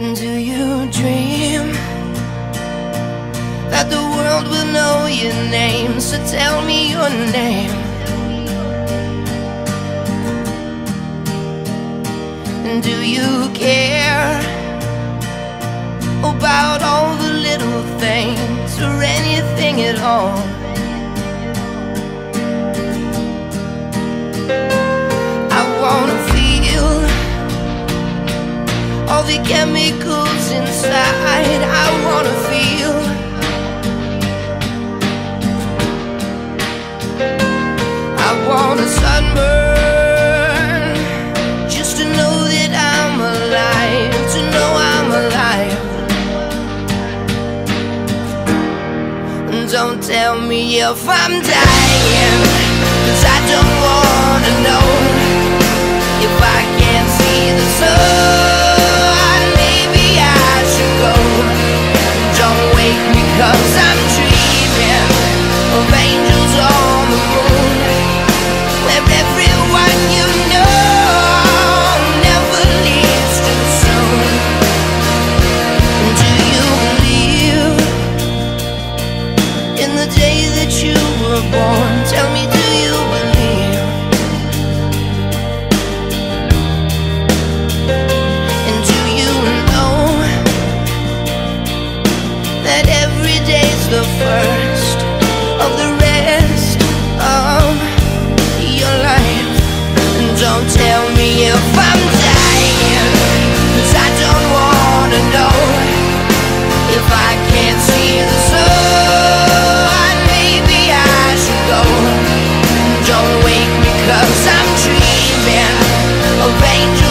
Do you dream that the world will know your name? So tell me your name. Do you care about all the little things or anything at all? The chemicals inside. I wanna feel. I want a sunburn just to know that I'm alive, to know I'm alive. Don't tell me if I'm dying, born? Tell me, do you believe? And do you know that every day's the first of the rest of your life? And don't tell me if I'm dying, 'cause I don't wanna know Cause I'm dreaming of angels.